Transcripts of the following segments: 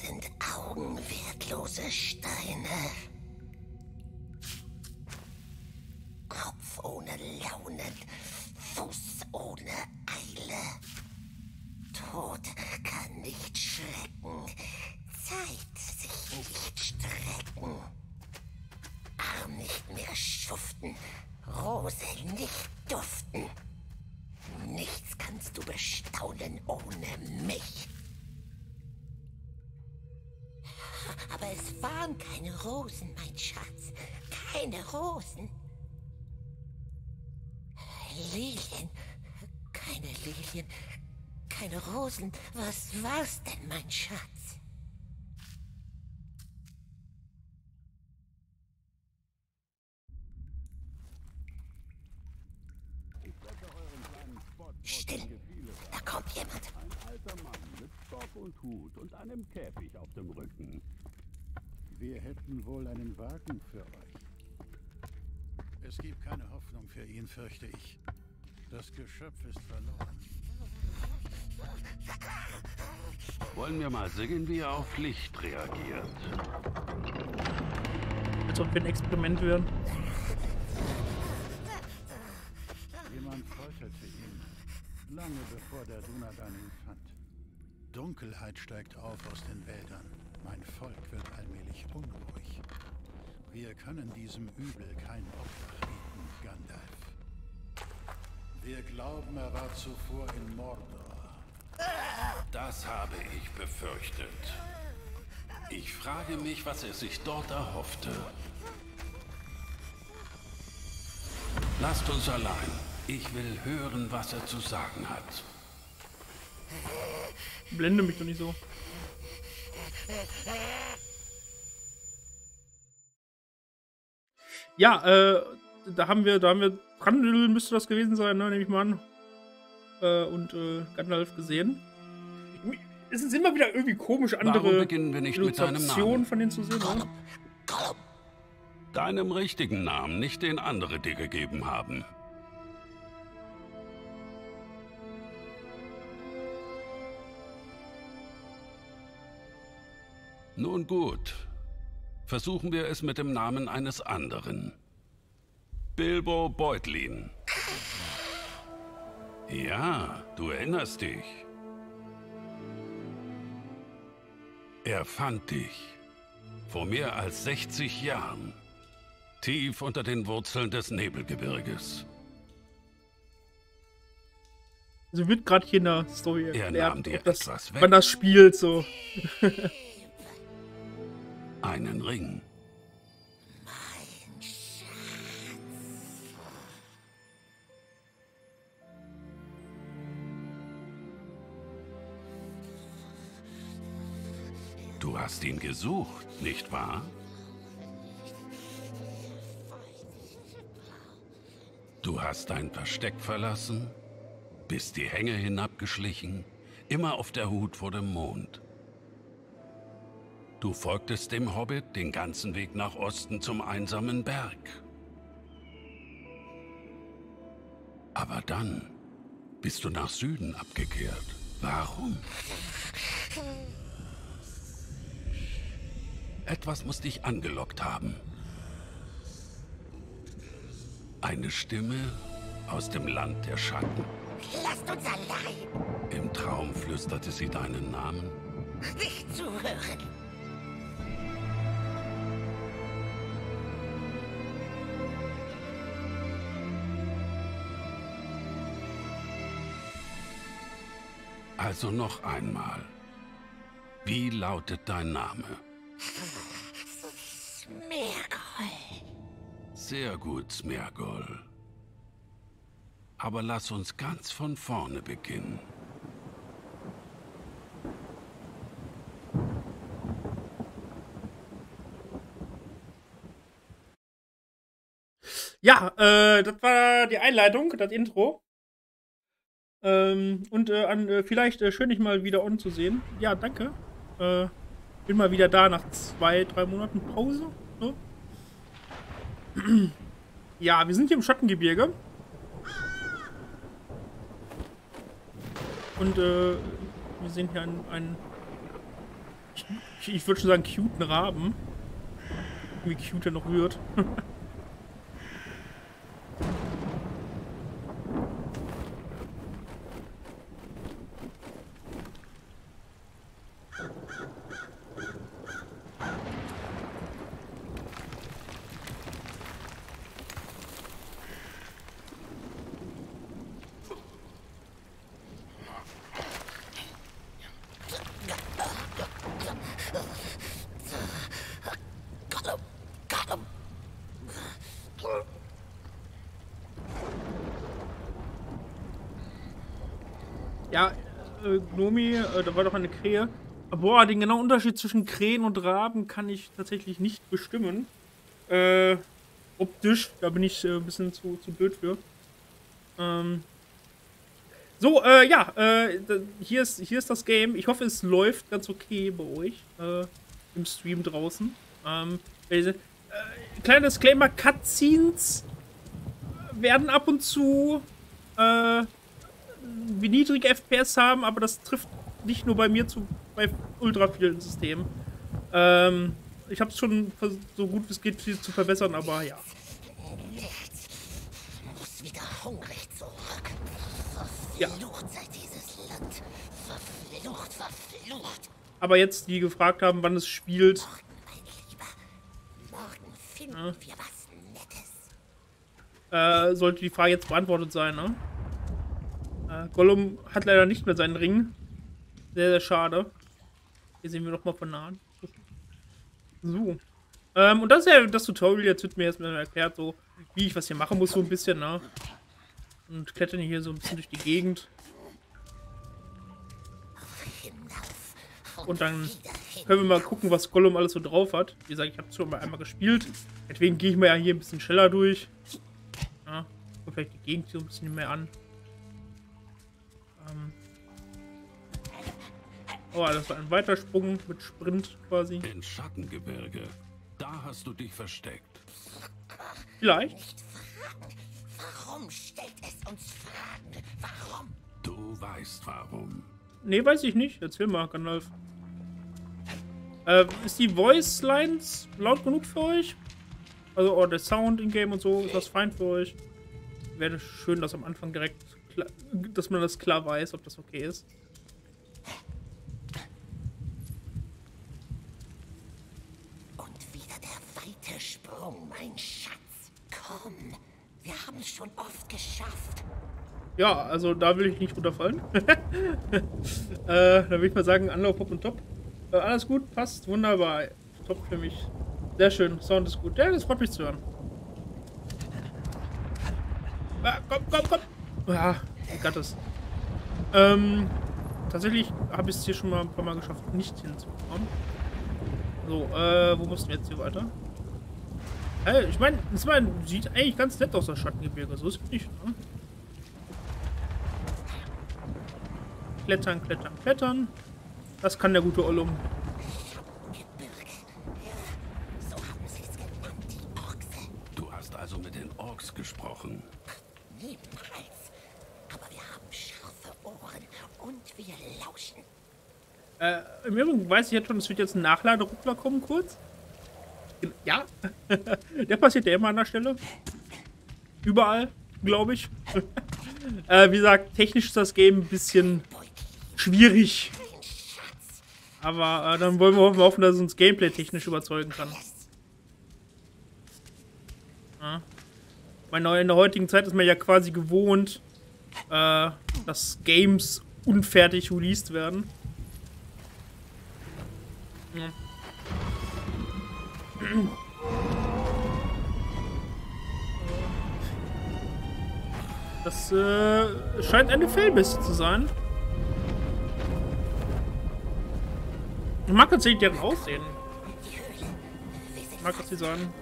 sind Augen wertlose Steine. Kopf ohne Launen, Fuß ohne Rosen. Lilien. Keine Lilien. Keine Rosen. Was war's denn, mein Schatz? Still. Da kommt jemand. Ein alter Mann mit Stock und Hut und einem Käfig auf dem Rücken. Wir hätten wohl einen Wagen für euch. Es gibt keine Hoffnung für ihn, fürchte ich. Das Geschöpf ist verloren. Wollen wir mal sehen, wie er auf Licht reagiert. Als ob wir ein Experiment wären. Jemand folterte ihn. Lange bevor der Dunadan ihn fand. Dunkelheit steigt auf aus den Wäldern. Mein Volk wird allmählich unruhig. Wir können diesem Übel kein Opfer. Wir glauben, er war zuvor in Mordor. Das habe ich befürchtet. Ich frage mich, was er sich dort erhoffte. Lasst uns allein. Ich will hören, was er zu sagen hat. Blende mich doch nicht so. Ja, äh, da haben wir, da haben wir Brandl müsste das gewesen sein, ne, nehme ich mal an. Äh, und äh, Gandalf gesehen. Es ist immer wieder irgendwie komisch, andere Illustrationen Namen? von denen zu sehen. Ne? Deinem richtigen Namen, nicht den andere dir gegeben haben. Nun gut. Versuchen wir es mit dem Namen eines anderen. Bilbo Beutlin. Ja, du erinnerst dich. Er fand dich. Vor mehr als 60 Jahren. Tief unter den Wurzeln des Nebelgebirges. Also wird gerade hier in der Story Er erklärt, nahm dir das, etwas weg. wann das spielt, so. Einen Ring. Hast ihn gesucht, nicht wahr? Du hast dein Versteck verlassen, bist die Hänge hinabgeschlichen, immer auf der Hut vor dem Mond. Du folgtest dem Hobbit den ganzen Weg nach Osten zum einsamen Berg. Aber dann bist du nach Süden abgekehrt. Warum? Etwas muss dich angelockt haben. Eine Stimme aus dem Land der Schatten. Lasst uns allein. Im Traum flüsterte sie deinen Namen. Nicht zuhören. Also noch einmal. Wie lautet dein Name? Sehr gut, Smergol. Aber lass uns ganz von vorne beginnen. Ja, äh, das war die Einleitung, das Intro. Ähm, und äh, an, äh, vielleicht äh, schön, dich mal wieder on zu sehen. Ja, danke. Äh, bin mal wieder da nach zwei, drei Monaten Pause. So. Ja, wir sind hier im Schattengebirge. Und äh, wir sehen hier einen, einen ich, ich würde schon sagen, cuten Raben. Wie cute er noch wird. Gollum, Gollum. Ja, Gnomi, äh, da war doch eine Krähe. Boah, den genauen Unterschied zwischen Krähen und Raben kann ich tatsächlich nicht bestimmen. Äh, optisch, da bin ich äh, ein bisschen zu, zu blöd für. Ähm. So, äh, ja, äh, hier ist, hier ist das Game. Ich hoffe, es läuft ganz okay bei euch äh, im Stream draußen. Ähm, äh, kleiner Disclaimer: Cutscenes werden ab und zu äh, wie niedrig FPS haben, aber das trifft nicht nur bei mir zu, bei ultra vielen Systemen. Ähm, ich habe es schon so gut wie es geht zu verbessern, aber ja. Muss wieder hungrig zurück. Ja. Verflucht sei dieses Land. Verflucht, verflucht. Aber jetzt, die gefragt haben, wann es spielt, Morgen. Morgen finden wir was Nettes. äh, sollte die Frage jetzt beantwortet sein, ne? Gollum hat leider nicht mehr seinen Ring. Sehr, sehr schade. Hier sehen wir noch mal von nahen. So. Ähm, und das ist ja das Tutorial. Jetzt wird mir erstmal erklärt, so wie ich was hier machen muss, so ein bisschen, ne? Und klettern hier so ein bisschen durch die Gegend. Und dann können wir mal gucken, was Gollum alles so drauf hat. Wie gesagt, ich habe es schon mal einmal gespielt. Deswegen gehe ich mal ja hier ein bisschen schneller durch. Ja, guck vielleicht die Gegend hier so ein bisschen mehr an. Oh, das war ein Weitersprung mit Sprint quasi. In Schattengebirge. Da hast du dich versteckt. Vielleicht. Nicht fragen. Warum stellt es uns Fragen? Warum? Du weißt warum. Nee, weiß ich nicht. Erzähl mal, Gandalf. Äh, ist die Voice Lines laut genug für euch? Also, oh, der Sound in Game und so, ist das fein für euch? Wäre schön, dass am Anfang direkt, klar, dass man das klar weiß, ob das okay ist. Und wieder der weite Sprung, mein Schatz. Komm, wir haben es schon oft geschafft. Ja, also da will ich nicht runterfallen. äh, da würde ich mal sagen, Anlauf, Pop und Top. Äh, alles gut, passt, wunderbar. Top für mich. Sehr schön, Sound ist gut. Ja, das freut mich zu hören. Ah, komm, komm, komm. Ja, ich got es. Ähm, tatsächlich habe ich es hier schon mal ein paar Mal geschafft, nicht hinzukommen. So, äh, wo mussten wir jetzt hier weiter? Äh, ich meine, es mein, sieht eigentlich ganz nett aus, das Schattengebirge. So ist es nicht, ne? Klettern, klettern, klettern. Das kann der gute Ollum. Gebirge. Ja, so haben sie es genannt, die Ochse. Du hast also mit den Orks gesprochen. Niemals. Aber wir haben scharfe Ohren und wir lauschen. Äh, im Übrigen weiß ich jetzt schon, es wird jetzt ein Nachladeruckler kommen, kurz. Ja, der passiert ja immer an der Stelle. Überall, glaube ich. äh, wie gesagt, technisch ist das Game ein bisschen schwierig. Aber äh, dann wollen wir hoffen- dass es uns Gameplay technisch überzeugen kann. Ja. Meine, in der heutigen Zeit ist man ja quasi gewohnt, äh, dass Games unfertig released werden. Ja. Das äh, scheint eine Fellbisse zu sein. Ich mag tatsächlich deren Aussehen. Ich mag, was sie sagen.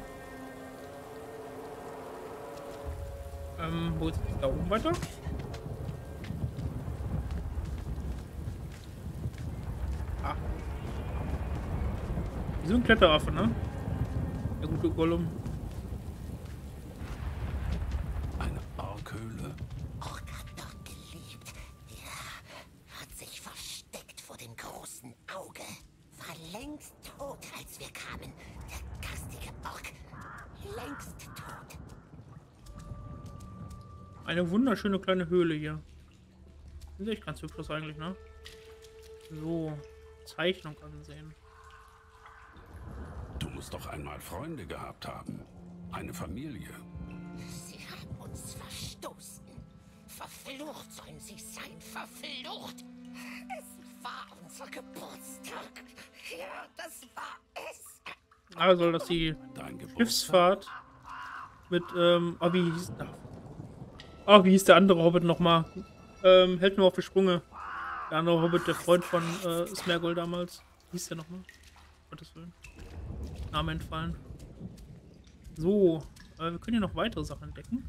Ähm, wo ist da oben weiter? Ah. Wie so ein Kletteraffe, ne? Der Gollum. Eine Arkhöhle. Ork hat dort gelebt. Ja, hat sich versteckt vor dem großen Auge. War längst tot, als wir kamen. Der garstige Ork. Längst tot. Eine wunderschöne kleine Höhle hier. Sieht ich ganz hübsch aus eigentlich, ne? So, Zeichnung ansehen. Du musst doch einmal Freunde gehabt haben. Eine Familie. Sie haben uns verstoßen. Verflucht sollen sie sein, verflucht. Es war unser Geburtstag. Ja, das war es. Also, dass die Dein Geburtstag. Schiffsfahrt mit, ähm, oh, wie hieß, oh, wie hieß der andere Hobbit nochmal? Ähm, hält nur auf die Sprünge. Der andere Hobbit, der Freund von äh, Smergol damals. Wie hieß der nochmal? Gottes Willen. Name entfallen. So, äh, wir können hier noch weitere Sachen entdecken.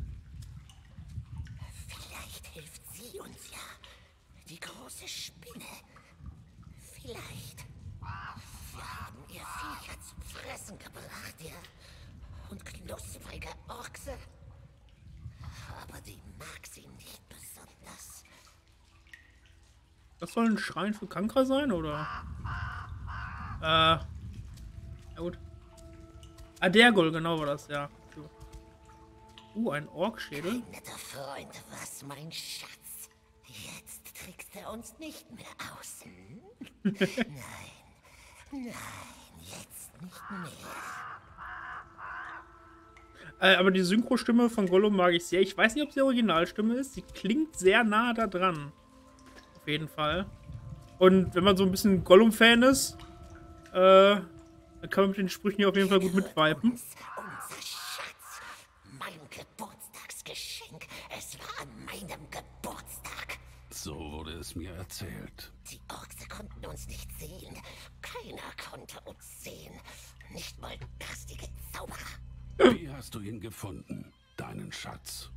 Vielleicht hilft sie uns ja. Die große Spinne. Vielleicht. Wir haben ihr Viecher zum Fressen gebracht, ja. Und knusprige Ochse. Aber die mag sie nicht besonders. Das soll ein Schrein für Kankra sein, oder? Äh. Ah, Dergol, genau war das, ja. Uh, ein Orkschädel. Ein netter Freund, was, mein Schatz? Jetzt trickst er uns nicht mehr aus. Hm? nein, nein, jetzt nicht mehr. Äh, aber die Synchrostimme von Gollum mag ich sehr. Ich weiß nicht, ob sie Originalstimme ist. Sie klingt sehr nah da dran. Auf jeden Fall. Und wenn man so ein bisschen Gollum-Fan ist, äh, dann kann man mit den Sprüchen hier auf jeden Fall gut mitvipen. Uns, unser Schatz. Mein Geburtstagsgeschenk. Es war an meinem Geburtstag. So wurde es mir erzählt. Die Orks konnten uns nicht sehen. Keiner konnte uns sehen. Nicht mal garstige Zauberer. Wie hast du ihn gefunden? Deinen Schatz.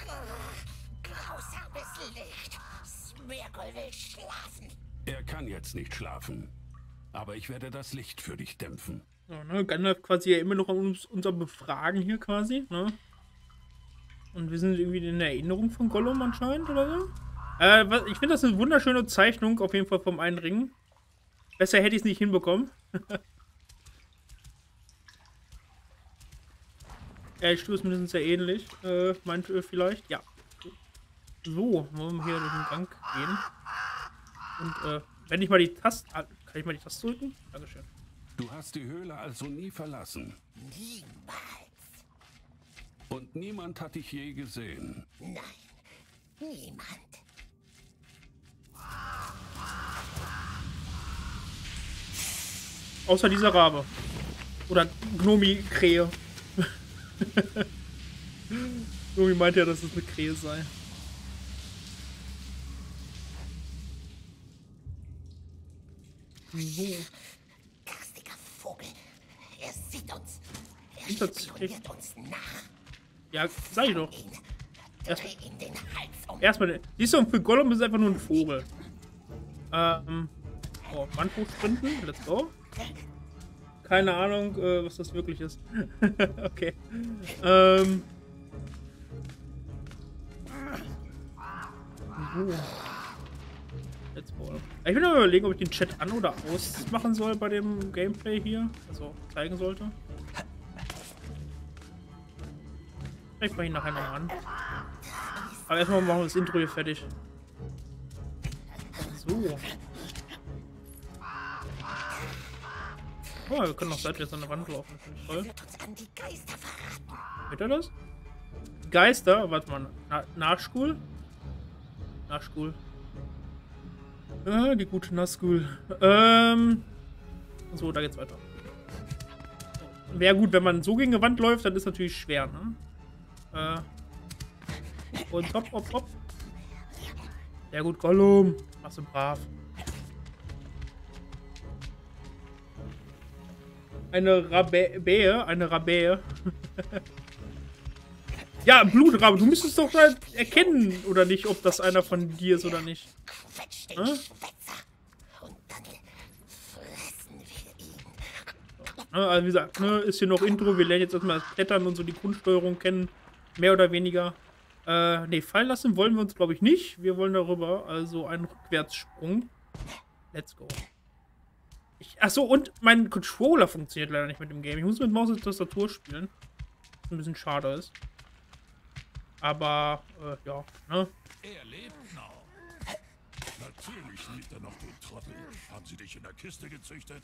Grausames Licht. Smergol will schlafen. Er kann jetzt nicht schlafen. Aber ich werde das Licht für dich dämpfen. Ja, ne? Gandalf quasi ja immer noch uns, unser Befragen hier quasi, ne? Und wir sind irgendwie in der Erinnerung von Gollum anscheinend, oder so? Äh, was, ich finde das eine wunderschöne Zeichnung, auf jeden Fall vom einen Ring. Besser hätte ich es nicht hinbekommen. ja, Stuhl ist mindestens sehr ähnlich. Äh, meint ihr vielleicht? Ja. So, wollen wir hier durch den Gang gehen. Und, äh, wenn ich mal die Taste... ah, Kann ich mal die Taste drücken? Dankeschön. Du hast die Höhle also nie verlassen. Niemals. Und niemand hat dich je gesehen. Nein. Niemand. Außer dieser Rabe. Oder Gnomi-Krähe. Gnomi meint ja, dass es eine Krähe sei. So. Sieht uns. Er spioniert uns nach. Ja, sag ich doch. Ihn. Erst- Dreh ihm den Hals um. Erstmal, siehst du, für Gollum ist einfach nur ein Vogel. Ähm. Oh, Wand hochsprinten. Let's go. Keine Ahnung, äh, was das wirklich ist. okay. Ähm. So. Let's go. Ich will mal überlegen, ob ich den Chat an- oder ausmachen soll bei dem Gameplay hier. Also zeigen sollte. Vielleicht mache ich ihn nachher noch an. Aber erstmal machen wir das Intro hier fertig. So. Oh, wir können noch seitwärts an der Wand laufen. Toll. Hört er das? Geister, warte mal. Na, Nachschul? Nachschul. Ah, die gute Nachschul. Ähm. So, da geht's weiter. Wäre gut, wenn man so gegen eine Wand läuft, dann ist natürlich schwer, ne? Äh. Und hopp, hopp, hopp. Sehr gut, Gollum. Machst du brav. Eine Rabäe, eine Rabäe. ja, Blutrabe, du müsstest doch halt erkennen, oder nicht, ob das einer von dir ist oder nicht. Ne, also wie gesagt, ne, ist hier noch Intro, wir lernen jetzt erstmal das Klettern und so die Grundsteuerung kennen. Mehr oder weniger. Äh, ne, fallen lassen wollen wir uns, glaube ich, nicht. Wir wollen darüber, also einen Rückwärtssprung. Let's go. Ich, achso, und mein Controller funktioniert leider nicht mit dem Game. Ich muss mit Maus und Tastatur spielen. Was ein bisschen schade ist. Aber, äh, ja, ne? Er lebt noch. Natürlich lebt er noch, du Trottel. Haben sie dich in der Kiste gezüchtet?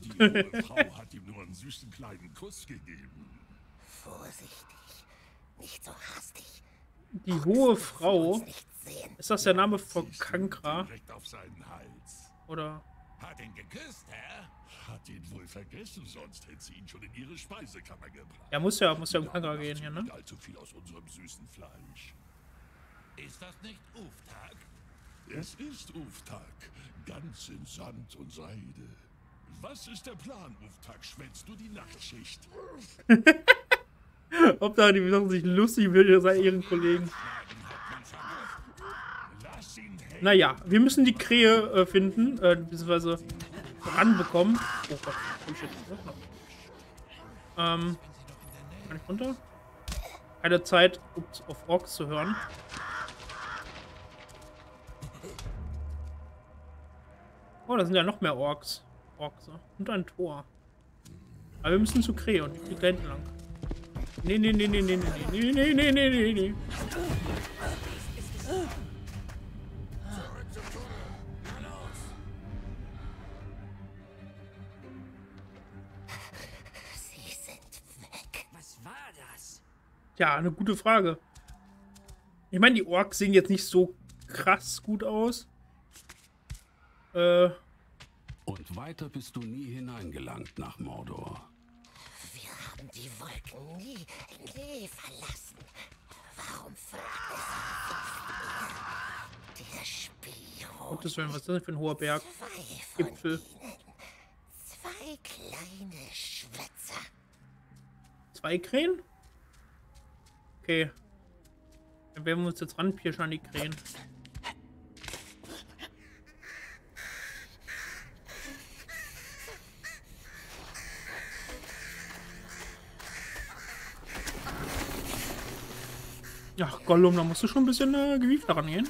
Die junge Frau hat ihm nur einen süßen kleinen Kuss gegeben. Vorsichtig. Nicht so hastig. Die hohe Frau. Ist das der Name von Kankra? Direkt auf seinen Hals. Oder? Hat ihn geküsst, hä? Hat ihn wohl vergessen, sonst hätte sie ihn schon in ihre Speisekammer gebracht. Ja, muss ja, muss ja um Kankra macht gehen hier, ne? allzu viel aus unserem süßen Fleisch. Ist das nicht Uftag? Es ist Uftag, ganz in Sand und Seide. Was ist der Plan, Uftag? Schwänzt du die Nachtschicht? Hauptsache, die machen sich lustig über ihre- ihren Kollegen. Lass ihn hängen. Naja, wir müssen die Krähe äh, finden, äh, beziehungsweise ranbekommen. Oh Gott, oh shit. Ähm, kann ich runter? Keine Zeit, ups, auf Orks zu hören. Oh, da sind ja noch mehr Orks. Orks. ne? Und ein Tor. Aber wir müssen zu Krähe und die da hinten lang. Nee, nee, nee, nee, nee, nee, nee, nee, nee, nee, nee, nee. Ja, eine gute Frage. Ich meine, die Orks sehen jetzt nicht so krass gut aus. Äh, Und weiter bist du nie hineingelangt nach Mordor. Wir haben die Wolken nie, nie verlassen. Warum fragt es? Der Spion. Gottes Willen, was ist das denn für ein hoher Berg? Gipfel. ihnen. Zwei kleine Schwätzer. Zwei Krähen? Okay. Dann werden wir uns jetzt ranpirschen an die Krähen. Ja, Gollum, da musst du schon ein bisschen äh, gewieft daran gehen.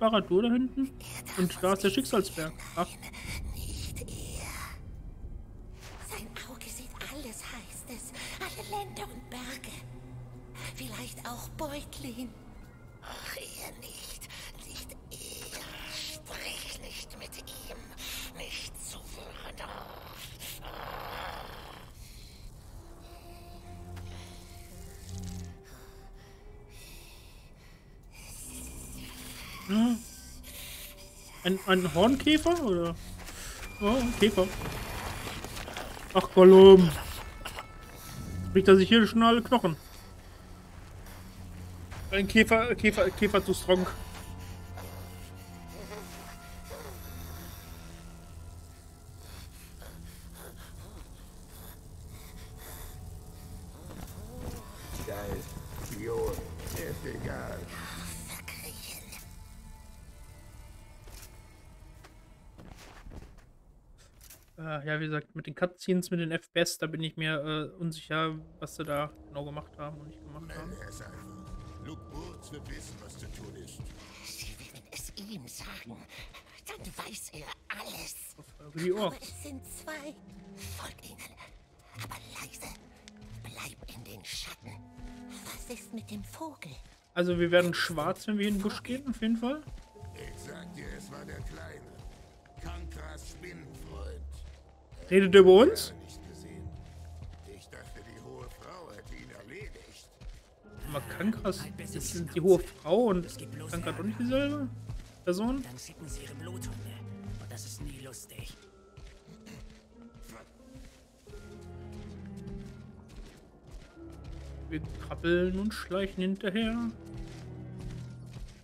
Baradur da hinten. Und da ist der Schicksalsberg. Ach, nicht er. Sein Auge sieht alles, heißt es. Alle Länder und Berge. Vielleicht auch Beutlin. Ach, er nicht. Nicht er. Sprich nicht mit ihm. Nicht zu ein, ein Hornkäfer oder? Oh, ein Käfer. Ach, Gollum. Kriegt er sich hier schon alle Knochen? Ein Käfer, Käfer, Käfer zu strong. Wie gesagt, mit den Cutscenes, mit den FPS, da bin ich mir äh, unsicher, was sie da genau gemacht haben und nicht gemacht haben. Luke Burz wird wissen, was zu tun ist. Sie werden es ihm sagen. Dann weiß er alles. Aber Orks. es sind zwei. Folgt ihnen. Aber leise. Bleib in den Schatten. Was ist mit dem Vogel? Also wir werden schwarz, wenn wir in den Busch gehen, auf jeden Fall. Ich sag dir, es war der Kleine. Kankras Spinnenfreund. Redet ihr über uns? Ja, nicht gesehen. Ich dachte, die hohe Frau hätte ihn erledigt. Aber Kankras, das ist die hohe Frau und Kankra doch nicht dieselbe Person? Dann schicken sie ihre Bluthunde. Und das ist nie lustig. Wir krabbeln und schleichen hinterher.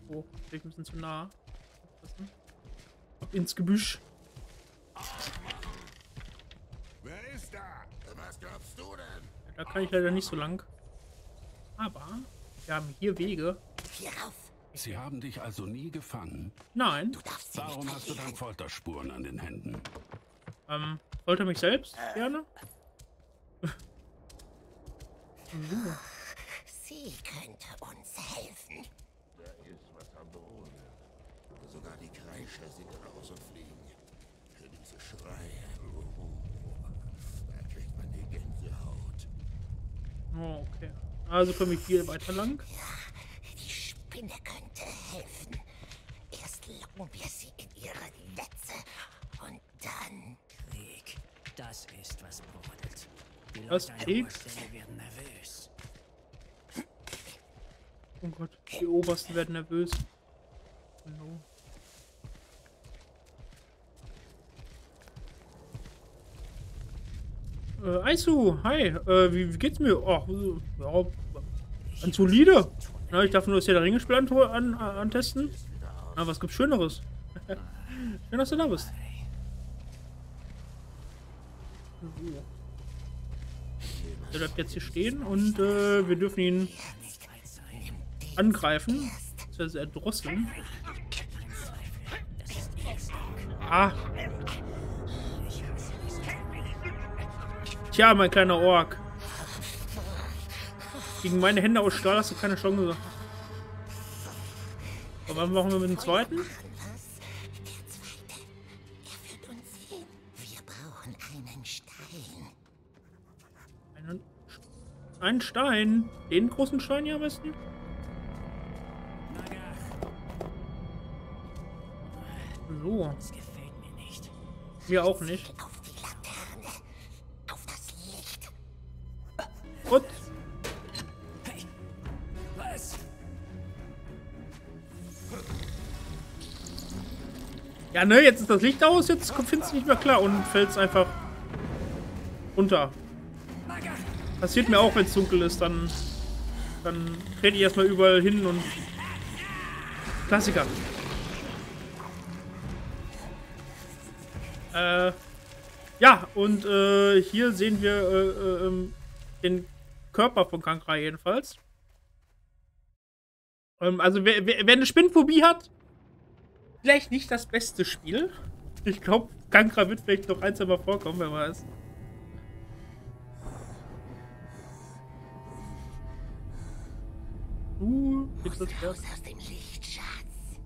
Oh, vielleicht ein bisschen zu nah. Ab ins Gebüsch. Da kann ich leider nicht so lang. Aber wir haben hier Wege. Sie haben dich also nie gefangen. Nein, Du darfst sie Warum nicht hast du dann. Folterspuren an den Händen? ähm, wollte mich selbst gerne. Sie könnte uns helfen. Da ist was am Boden. Sogar die Kreischer sind raus und fliegen. Für diese Schreie. Da kriegt man die Gänsehaut. Oh, okay. Also können wir hier weiter lang. Die Spinne könnte helfen. Erst locken wir sie in ihre Netze und dann... Krieg. Das ist, was brodelt. Die Was, Leute an werden nervös. Oh Gott, die Obersten werden nervös. No. Äh, Aisu, hi, äh, wie, wie geht's mir? Ach, äh, ja, ganz solide. Na, ich darf nur das Herr der Ringe-Spiel an, an, antesten. Na, was gibt's Schöneres? Schön, dass du da bist. Der bleibt jetzt hier stehen und äh, wir dürfen ihn angreifen. Das wäre sehr drosseln. Ah. Tja, mein kleiner Ork. Gegen meine Hände aus Stahl hast du keine Chance. Aber was machen wir mit dem zweiten? Einen Stein. Den großen Stein hier am besten? So. Mir auch nicht. Gut. Hey! Was? Ja, ne, jetzt ist das Licht aus, jetzt findest du nicht mehr klar und fällst einfach runter. Passiert mir auch, wenn es dunkel ist, dann, dann trete ich erstmal überall hin und Klassiker. Äh, ja, und äh, hier sehen wir äh, äh, ähm, den Körper von Kankra jedenfalls. Ähm, also wer, wer, wer eine Spinnphobie hat, vielleicht nicht das beste Spiel. Ich glaube, Kankra wird vielleicht noch ein, zwei Mal vorkommen, wer weiß. Uh, gibt's das Raus aus dem Licht, Schatz.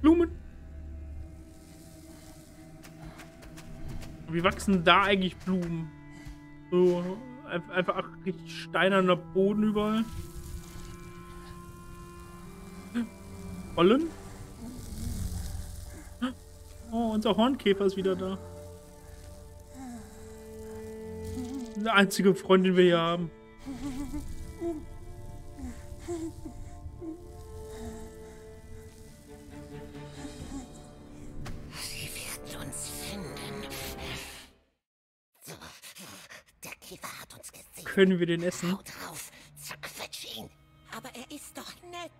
Blumen. Wie wachsen da eigentlich Blumen? So, ein- einfach richtig steinerner Boden überall. Rollen? Oh, unser Hornkäfer ist wieder da. Der einzige Freund, den wir hier haben. Können wir den essen? Hau drauf, zerquetsch ihn. Aber er ist doch nett.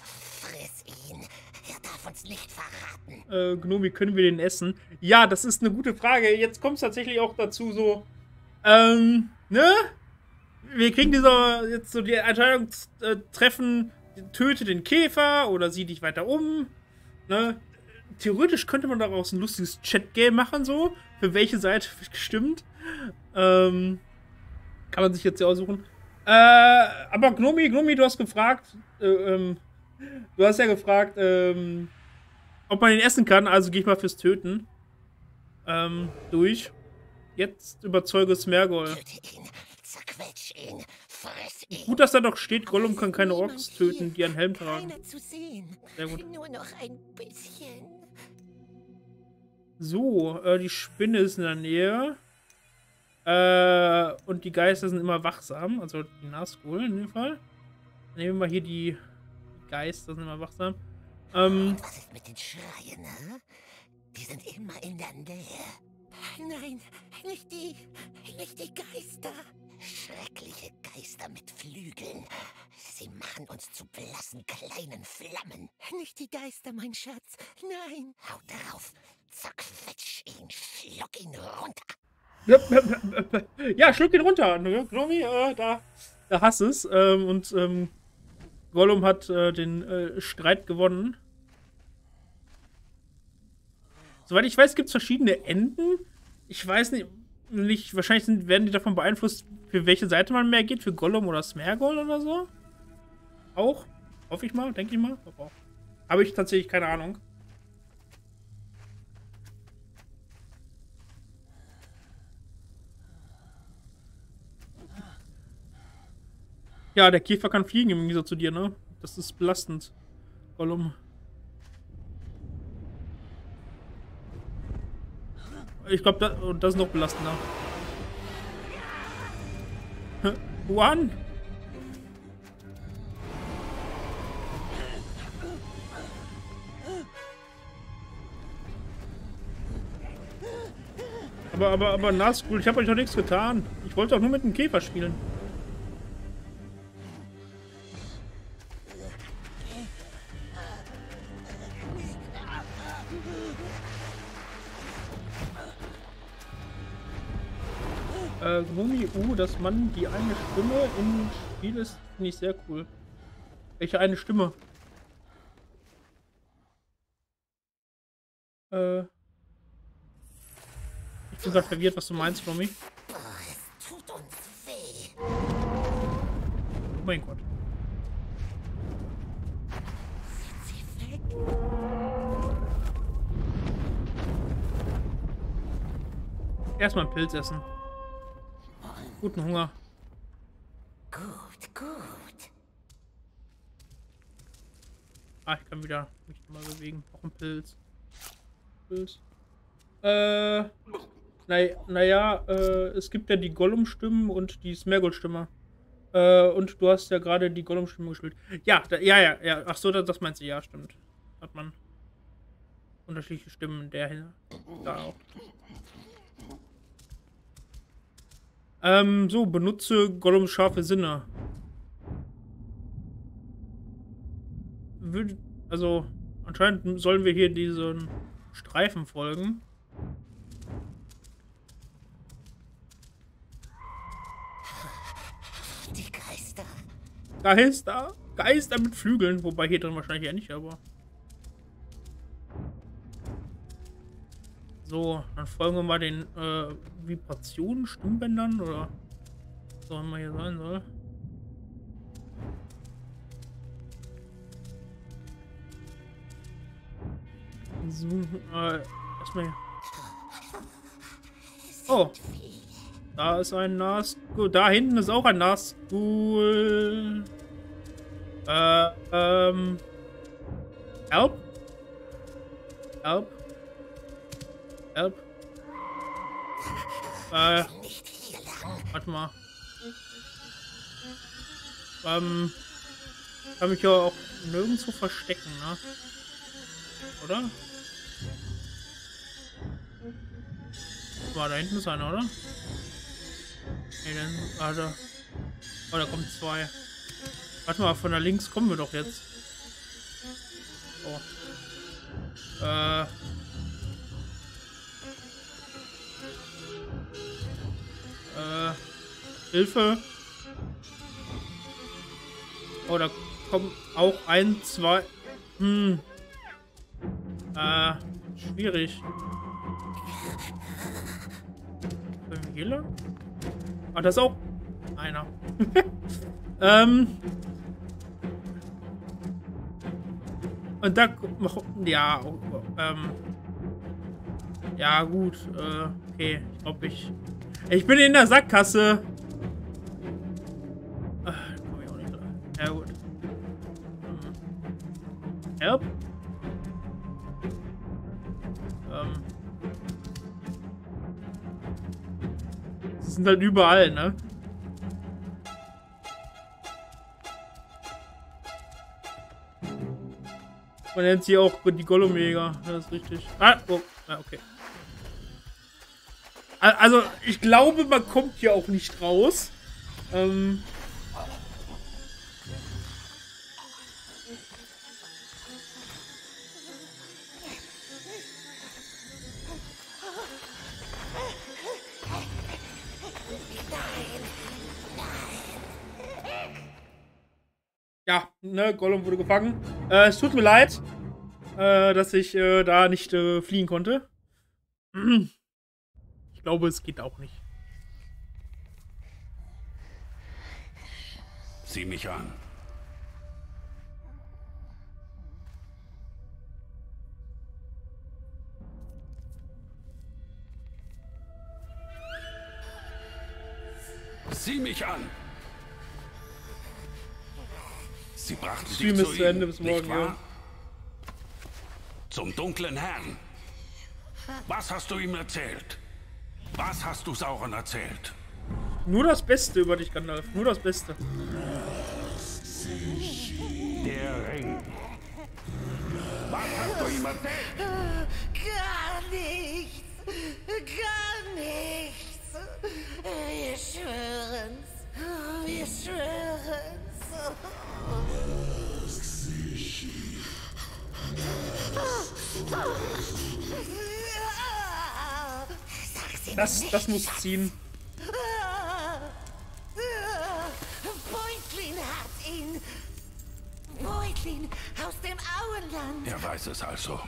Friss ihn. Er darf uns nicht verraten. äh, Gnomi, können wir den essen? Ja, das ist eine gute Frage. Jetzt kommt es tatsächlich auch dazu, so, ähm, ne? Wir kriegen dieser, jetzt so die Entscheidung äh, treffen, töte den Käfer oder sieh dich weiter um, ne? Theoretisch könnte man daraus ein lustiges Chat-Game machen, so, für welche Seite gestimmt. Ähm, kann man sich jetzt ja aussuchen. Äh, aber Gnomi, Gnomi, du hast gefragt, äh, ähm, du hast ja gefragt, ähm, ob man ihn essen kann, also gehe ich mal fürs Töten. Ähm, durch. Jetzt überzeuge Smergol. Töte ihn, zerquetsch ihn, friss ihn. Gut, dass da doch steht, Gollum kann keine Orks hier, töten, die einen Helm tragen. Sehr gut. Nur noch ein bisschen. So, äh, die Spinne ist in der Nähe. Äh, und die Geister sind immer wachsam, also die Nazgul in dem Fall. Nehmen wir mal hier die Geister sind immer wachsam. Ähm, Was ist mit den Schreien, ne? Die sind immer in der Nähe. Nein, nicht die, nicht die Geister. Schreckliche Geister mit Flügeln. Sie machen uns zu blassen kleinen Flammen. Nicht die Geister, mein Schatz. Nein. Hau drauf. Zerquetsch ihn. Schluck ihn runter. Ja, schluck ihn runter. ne? Gnomi, äh, da, da hast es. Ähm, und ähm, Gollum hat äh, den äh, Streit gewonnen. Soweit ich weiß, gibt es verschiedene Enden ich weiß nicht, nicht wahrscheinlich sind, werden die davon beeinflusst, für welche Seite man mehr geht, für Gollum oder Smergol oder so. Auch? Hoffe ich mal, denke ich mal. Habe ich tatsächlich keine Ahnung. Ja, der Käfer kann fliegen im Gegensatz zu dir, ne? Das ist belastend. Gollum. Ich glaube, das, oh, das ist noch belastender. One! Aber, aber, aber Nazgul, ich habe euch doch nichts getan. Ich wollte doch nur mit dem Käfer spielen. Äh, U, dass man die eine Stimme im Spiel ist, finde ich sehr cool. Welche eine Stimme? Äh. Ich bin gerade verwirrt, was du meinst, es tut uns weh. Oh mein Gott. Erstmal Pilz essen. Guten Hunger. Gut, gut. Ah, ich kann wieder mich mal bewegen. Auch ein Pilz. Pilz. Äh. Naja, naja äh, es gibt ja die Gollum-Stimmen und die Smergol-Stimme. Äh, und du hast ja gerade die Gollum-Stimme gespielt. Ja, da, ja, ja, ja. Ach so, das, das meinst du. Ja, stimmt. Hat man unterschiedliche Stimmen der hin. Da auch. Ähm, so, benutze Gollums scharfe Sinne. Also, anscheinend sollen wir hier diesen Streifen folgen. Die Geister. Geister? Geister mit Flügeln. Wobei hier drin wahrscheinlich ja nicht, aber... So, dann folgen wir mal den äh, Vibrationen, Stimmbändern oder was auch immer hier sein soll. So, äh, erstmal. Oh. Da ist ein Nazgul. Da hinten ist auch ein Nazgul. Äh, ähm. Help? Help? Help? Äh, warte mal. Ähm, kann mich ja auch nirgendwo verstecken, ne? Oder? War da hinten ist einer, oder? Nee, dann. Ah. Oh, da kommen zwei. Warte mal, von da links kommen wir doch jetzt. Oh. Äh. Äh. Hilfe. Oh, da kommen auch ein, zwei. Hm. Äh. Schwierig. Können wir? Ah, da ist auch einer. ähm. Und da. Ja, oh, oh, ähm. Ja, gut. Äh, okay. Ich glaube, ich. Ich bin in der Sackgasse. Ach, komm ich auch nicht dran. Ja, gut. Hm. Help? Ähm. Sie sind halt überall, ne? Man nennt sie auch die Gollum-Jäger. Das ist richtig. Ah, oh. Ah, okay. Al- Also, ich glaube, man kommt hier auch nicht raus. Ähm. Ja, ne, Gollum wurde gefangen. Äh, es tut mir leid, äh, dass ich äh, da nicht äh, fliehen konnte. Ich glaube, es geht auch nicht. Sieh mich an. Sieh mich an. Sie brachten Stream dich zu zu Ende ihm, bis morgen, ja. Zum dunklen Herrn. Was hast du ihm erzählt? Was hast du Sauron erzählt? Nur das Beste über dich, Gandalf. Nur das Beste. Der Ring. Was hast du ihm erzählt? Gar nichts. Gar nichts. Wir schwören's. Wir schwören's. Das, das muss ziehen. Beutlin hat ihn. Beutlin aus dem Auenland. Er weiß es also.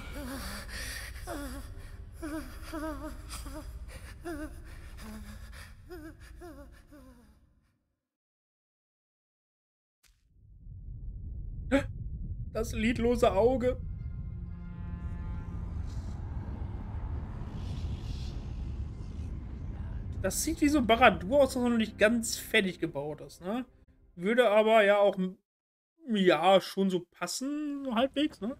Das lidlose Auge. Das sieht wie so Baradur aus, das noch nicht ganz fertig gebaut ist, ne? Würde aber ja auch, ja, schon so passen, halbwegs, ne?